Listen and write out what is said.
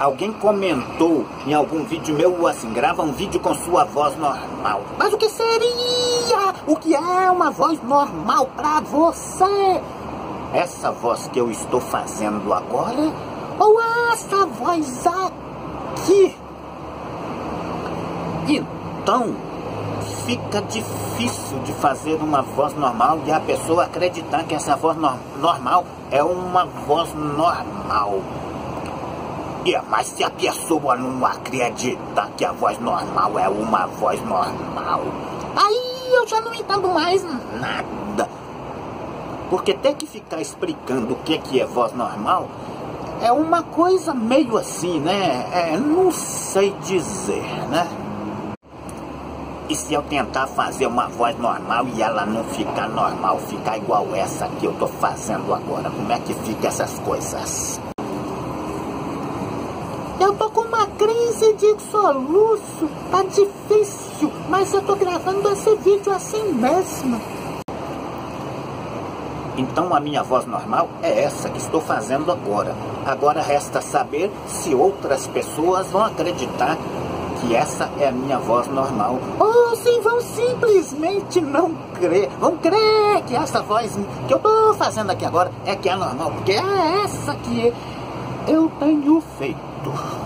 Alguém comentou em algum vídeo meu assim, grava um vídeo com sua voz normal. Mas o que seria? O que é uma voz normal para você? Essa voz que eu estou fazendo agora? Ou essa voz aqui? Então, fica difícil de fazer uma voz normal e a pessoa acreditar que essa voz no normal é uma voz normal. É, mas se a pessoa não acredita que a voz normal é uma voz normal, aí eu já não entendo mais nada. Porque ter que ficar explicando o que, que é voz normal é uma coisa meio assim, né? É, não sei dizer, né? E se eu tentar fazer uma voz normal e ela não ficar normal, ficar igual essa que eu tô fazendo agora, como é que fica essas coisas? Eu tô com uma crise de soluço, tá difícil, mas eu tô gravando esse vídeo assim mesmo. Então a minha voz normal é essa que estou fazendo agora. Agora resta saber se outras pessoas vão acreditar que essa é a minha voz normal. Ou se vão simplesmente não crer. Vão crer que essa voz que eu estou fazendo aqui agora é que é normal. Porque é essa que eu tenho feito.